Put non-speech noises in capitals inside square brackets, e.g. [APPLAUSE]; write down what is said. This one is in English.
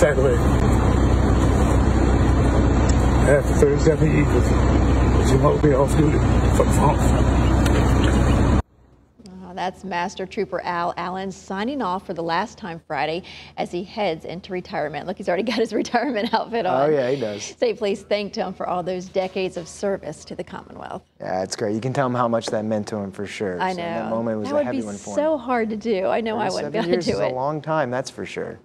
Saturday. After Thursday, the Eagles. Jim will be off duty for the uh-huh, that's Master Trooper Al Allen signing off for the last time Friday as he heads into retirement. Look, he's already got his [LAUGHS] retirement outfit oh, on. Oh, yeah, he does. State Police thanked him for all those decades of service to the Commonwealth. Yeah, it's great. You can tell him how much that meant to him for sure. I So that moment was that a heavy one for him. would be so hard to do. I know I wouldn't be able to do is it. a long time, that's for sure.